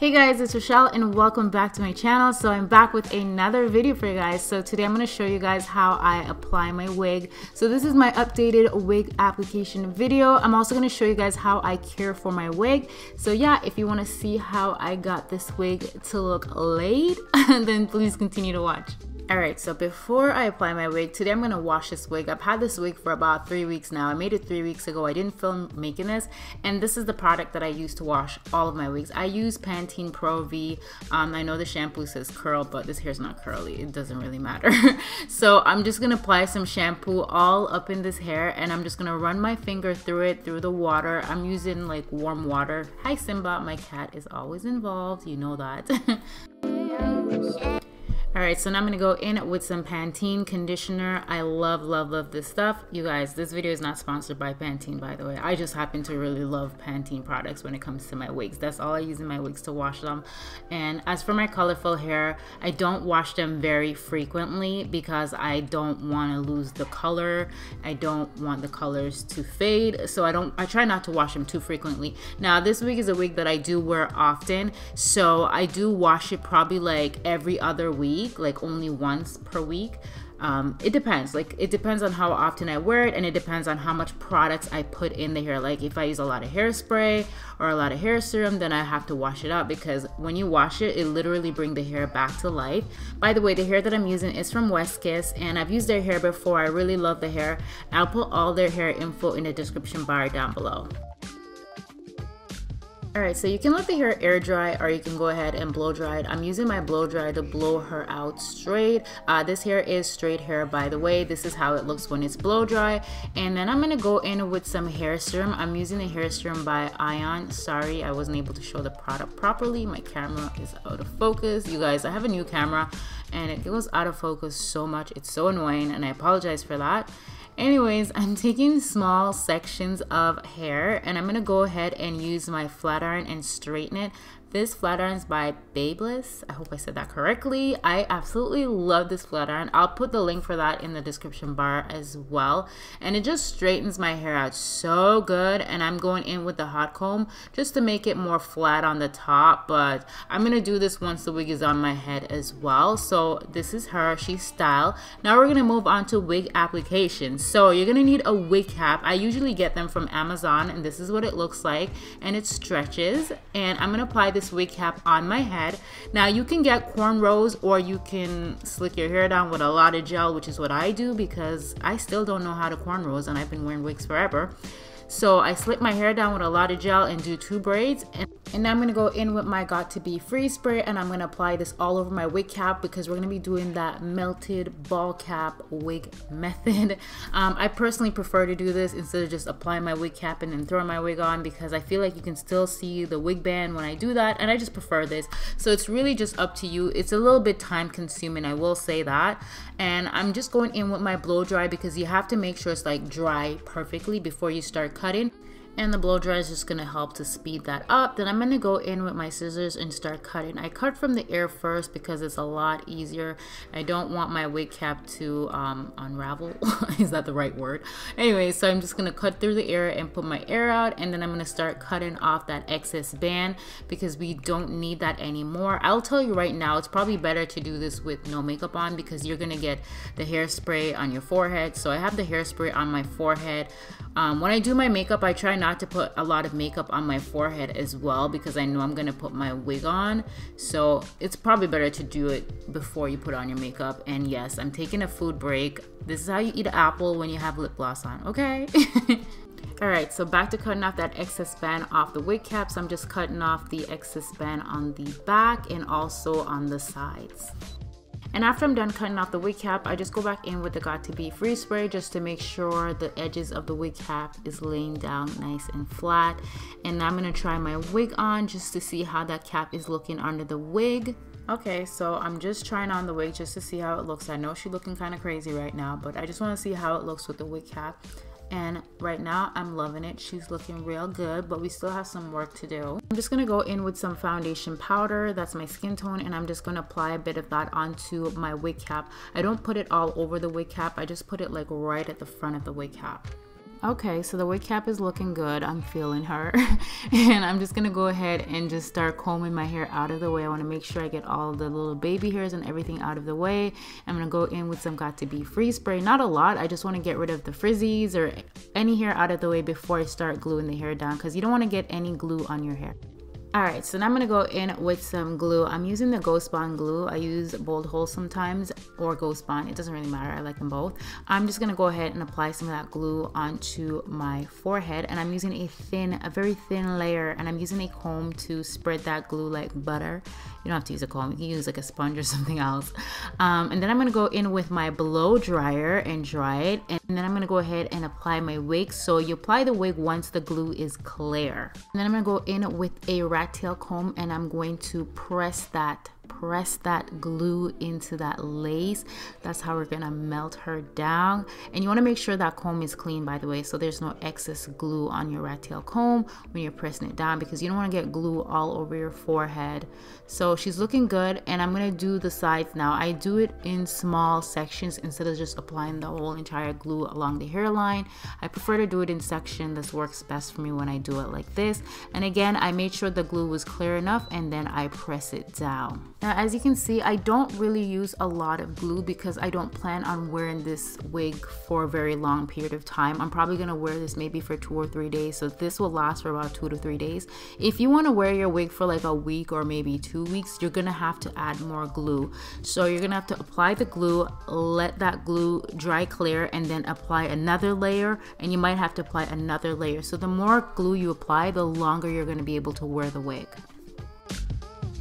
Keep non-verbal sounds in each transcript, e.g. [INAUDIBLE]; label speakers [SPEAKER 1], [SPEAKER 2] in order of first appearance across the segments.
[SPEAKER 1] Hey guys, it's Rochelle and welcome back to my channel. So I'm back with another video for you guys. So today I'm to show you guys how I apply my wig. So this is my updated wig application video. I'm also to show you guys how I care for my wig. So yeah, if you want to see how I got this wig to look laid, [LAUGHS] then please continue to watch. Alright, so before I apply my wig, today I'm going to wash this wig. I've had this wig for about three weeks now. I made it three weeks ago. I didn't film making this. And this is the product that I use to wash all of my wigs. I use Pantene Pro V. Um, I know the shampoo says curl, but this hair's not curly. It doesn't really matter. [LAUGHS] so I'm just going to apply some shampoo all up in this hair. And I'm just going to run my finger through it, through the water. I'm using like warm water. Hi Simba, my cat is always involved. You know that. [LAUGHS] All right, so now I'm gonna go in with some Pantene conditioner. I love, love, love this stuff. You guys, this video is not sponsored by Pantene, by the way. I just happen to really love Pantene products when it comes to my wigs. That's all I use in my wigs to wash them. And as for my colorful hair, I don't wash them very frequently because I don't wanna lose the color. I don't want the colors to fade. So I don't, I try not to wash them too frequently. Now, this wig is a wig that I do wear often. So I do wash it probably like every other week week, like only once per week. Um, it depends. Like it depends on how often I wear it, and it depends on how much products I put in the hair. Like if I use a lot of hairspray or a lot of hair serum, then I have to wash it out because when you wash it, it literally bring the hair back to life. By the way, the hair that I'm using is from Westkiss, and I've used their hair before. I really love the hair. I'll put all their hair info in the description bar down below. Alright, so you can let the hair air dry or you can go ahead and blow dry it. I'm using my blow dry to blow her out straight. Uh, this hair is straight hair by the way. This is how it looks when it's blow dry. And then I'm going to go in with some hair serum. I'm using the hair serum by Ion. Sorry, I wasn't able to show the product properly. My camera is out of focus. You guys, I have a new camera and it goes out of focus so much. It's so annoying and I apologize for that. Anyways, [LAUGHS] I'm taking small sections of hair and I'm to go ahead and use my flat iron and straighten it this flat iron is by Babyliss. I hope I said that correctly. I absolutely love this flat iron. I'll put the link for that in the description bar as well. And it just straightens my hair out so good. And I'm going in with the hot comb just to make it more flat on the top. But I'm going to do this once the wig is on my head as well. So this is her. She's style. Now we're going to move on to wig application. So you're going to need a wig cap. I usually get them from Amazon and this is what it looks like. And it stretches. And I'm going to apply this this wig cap on my head. Now you can get cornrows or you can slick your hair down with a lot of gel, which is what I do because I still don't know how to cornrows and I've been wearing wigs forever. So I slick my hair down with a lot of gel and do two braids. And, and I'm gonna go in with my Got2B Freeze Spray and I'm gonna apply this all over my wig cap because we're gonna be doing that melted ball cap wig method. [LAUGHS] Um, I personally prefer to do this instead of just applying my wig cap and then throwing my wig on because I feel like you can still see the wig band when I do that and I just prefer this. So it's really just up to you. It's a little bit time consuming, I will say that. And I'm just going in with my blow dry because you have to make sure it's like dry perfectly before you start cutting and the blow dry is just going to help to speed that up. Then I'm going to go in with my scissors and start cutting. I cut from the air first because it's a lot easier. I don't want my wig cap to um, unravel. [LAUGHS] is that the right word? Anyway, so I'm just going to cut through the air and put my ear out and then I'm going to start cutting off that excess band because we don't need that anymore. I'll tell you right now, it's probably better to do this with no makeup on because you're going to get the hairspray on your forehead. So I have the hairspray on my forehead. Um, when I do my makeup, I try not to put a lot of makeup on my forehead as well because I know I'm gonna put my wig on. So it's probably better to do it before you put on your makeup. And yes, I'm taking a food break. This is how you eat an apple when you have lip gloss on, okay? [LAUGHS] Alright, so back to cutting off that excess band off the wig cap. So I'm just cutting off the excess band on the back and also on the sides. And after I'm done cutting off the wig cap, I just go back in with the Got2B Freeze Spray just to make sure the edges of the wig cap is laying down nice and flat. And I'm gonna try my wig on just to see how that cap is looking under the wig. Okay, so I'm just trying on the wig just to see how it looks. I know she's looking kind of crazy right now, but I just want to see how it looks with the wig cap and right now I'm loving it. She's looking real good, but we still have some work to do. I'm just gonna go in with some foundation powder. That's my skin tone, and I'm just gonna apply a bit of that onto my wig cap. I don't put it all over the wig cap. I just put it like right at the front of the wig cap. Okay, so the wig cap is looking good. I'm feeling her. [LAUGHS] and I'm just gonna go ahead and just start combing my hair out of the way. I wanna make sure I get all the little baby hairs and everything out of the way. I'm gonna go in with some Got2B Freeze Spray. Not a lot, I just wanna get rid of the frizzies or any hair out of the way before I start gluing the hair down because you don't wanna get any glue on your hair. All right, so now I'm gonna go in with some glue. I'm using the Ghost Bond glue. I use Bold Hold sometimes or Ghost Bond. It doesn't really matter. I like them both. I'm just gonna go ahead and apply some of that glue onto my forehead, and I'm using a thin, a very thin layer, and I'm using a comb to spread that glue like butter. You don't have to use a comb. You can use like a sponge or [LAUGHS] something else. Um, and then I'm gonna go in with my blow dryer and dry it, and then I'm gonna go ahead and apply my wig. So you apply the wig once the glue is clear. And then I'm gonna go in with a rat tail comb and I'm going to press that press that glue into that lace. That's how we're gonna melt her down. And you wanna make sure that comb is clean by the way, so there's no excess glue on your rat tail comb when you're pressing it down because you don't wanna get glue all over your forehead. So she's looking good and I'm gonna do the sides now. I do it in small sections instead of just applying the whole entire glue along the hairline. I prefer to do it in section. This works best for me when I do it like this. And again, I made sure the glue was clear enough and then I press it down. Now, as you can see, I don't really use a lot of glue because I don't plan on wearing this wig for a very long period of time. I'm probably gonna wear this maybe for two or three days. So this will last for about two to three days. If you wanna wear your wig for like a week or maybe two weeks, you're gonna have to add more glue. So you're gonna have to apply the glue, let that glue dry clear, and then apply another layer, and you might have to apply another layer. So the more glue you apply, the longer you're gonna be able to wear the wig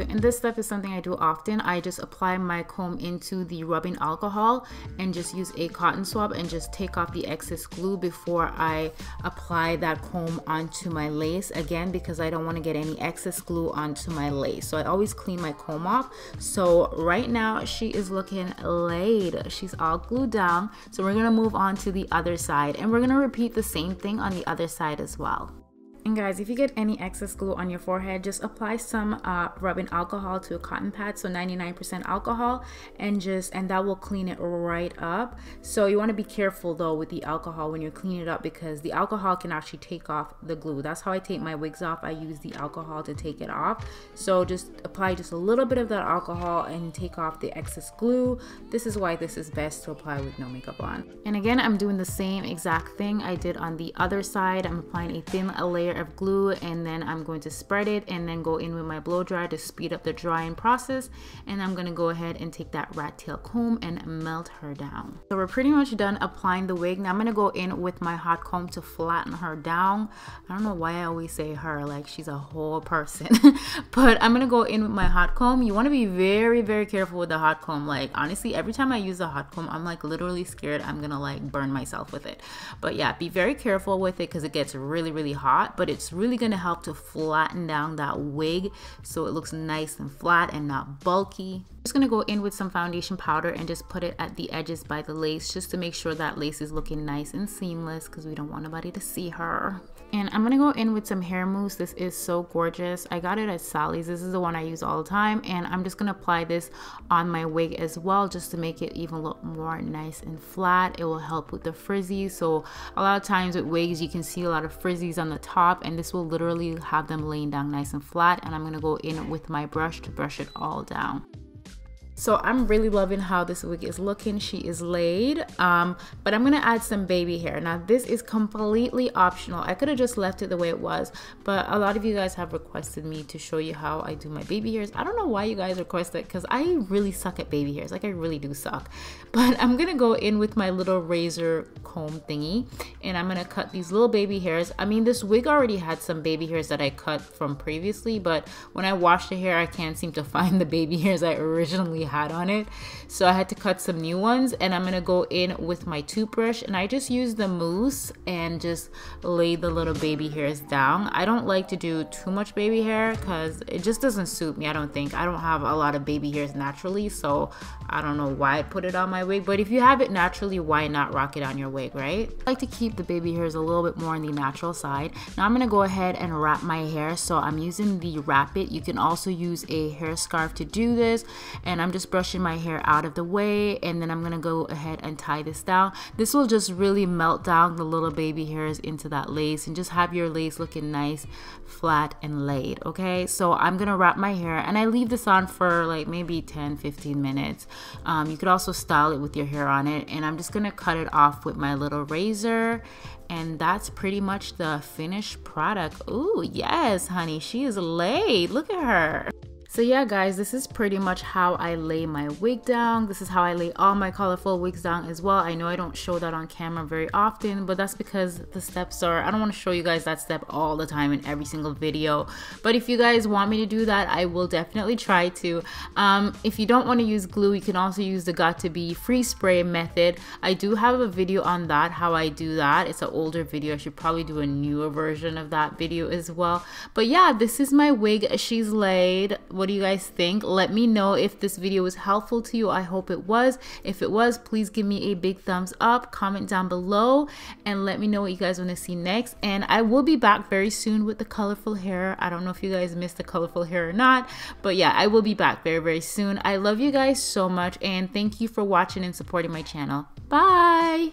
[SPEAKER 1] and this stuff is something I do often. I just apply my comb into the rubbing alcohol and just use a cotton swab and just take off the excess glue before I apply that comb onto my lace again because I don't want to get any excess glue onto my lace. So I always clean my comb off. So right now she is looking laid. She's all glued down. So we're going to move on to the other side and we're going to repeat the same thing on the other side as well. And guys, if you get any excess glue on your forehead, just apply some uh, rubbing alcohol to a cotton pad, so 99% alcohol, and just and that will clean it right up. So you want to be careful though with the alcohol when you're cleaning it up because the alcohol can actually take off the glue. That's how I take my wigs off. I use the alcohol to take it off. So just apply just a little bit of that alcohol and take off the excess glue. This is why this is best to apply with no makeup on. And again, I'm doing the same exact thing I did on the other side. I'm applying a thin layer layer of glue and then I'm going to spread it and then go in with my blow dryer to speed up the drying process and I'm gonna go ahead and take that rat tail comb and melt her down. So we're pretty much done applying the wig. Now I'm gonna go in with my hot comb to flatten her down. I don't know why I always say her like she's a whole person [LAUGHS] but I'm gonna go in with my hot comb. You want to be very very careful with the hot comb like honestly every time I use a hot comb I'm like literally scared I'm gonna like burn myself with it but yeah be very careful with it because it gets really really hot but it's really going to help to flatten down that wig so it looks nice and flat and not bulky. Just to go in with some foundation powder and just put it at the edges by the lace just to make sure that lace is looking nice and seamless because we don't want nobody to see her. And I'm gonna go in with some hair mousse. This is so gorgeous. I got it at Sally's. This is the one I use all the time. And I'm just gonna apply this on my wig as well, just to make it even look more nice and flat. It will help with the frizzies. So a lot of times with wigs, you can see a lot of frizzies on the top and this will literally have them laying down nice and flat. And I'm gonna go in with my brush to brush it all down. So I'm really loving how this wig is looking. She is laid, um, but I'm gonna add some baby hair. Now this is completely optional. I could have just left it the way it was, but a lot of you guys have requested me to show you how I do my baby hairs. I don't know why you guys request it because I really suck at baby hairs. Like I really do suck. [LAUGHS] But I'm gonna go in with my little razor comb thingy and I'm gonna cut these little baby hairs. I mean, this wig already had some baby hairs that I cut from previously, but when I wash the hair, I can't seem to [LAUGHS] find the baby hairs I originally had on it. So I had to cut some new ones and I'm gonna go in with my toothbrush and I just use the mousse and just lay the little baby hairs down. I don't like to do too much baby hair because it just doesn't suit me, I don't think. I don't have a lot of baby hairs naturally, so I don't know why I put it on my wig. But if you have it naturally, why not rock it on your wig, right? I like to keep the baby hairs a little bit more on the natural side. Now I'm gonna go ahead and wrap my hair. So I'm using the Wrap It. You can also use a hair scarf to do this. And I'm Just brushing my hair out of the way and then I'm gonna go ahead and tie this down. This will just really melt down the little baby hairs into that lace and just have your lace looking nice, flat and laid, okay? So I'm gonna wrap my hair and I leave this on for like maybe 10, 15 minutes. Um, you could also style it with your hair on it and I'm just gonna cut it off with my little razor and that's pretty much the finished product. Ooh, yes, honey, she is laid. Look at her. So yeah guys, this is pretty much how I lay my wig down. This is how I lay all my colorful wigs down as well. I know I don't show that on camera very often, but that's because the steps are, I don't want to show you guys that step all the time in every single video. But if you guys want me to do that, I will definitely try to. Um, if you don't want to use glue, you can also use the Got2B Freeze spray method. I do have a video on that, how I do that. It's an older video. I should probably do a newer version of that video as well. But yeah, this is my wig. She's laid what do you guys think? Let me know if this video was helpful to you. I hope it was. If it was, please give me a big thumbs up, comment down below, and let me know what you guys want to see next. And I will be back very soon with the colorful hair. I don't know if you guys missed the colorful hair or not, but yeah, I will be back very, very soon. I love you guys so much, and thank you for watching and supporting my channel. Bye!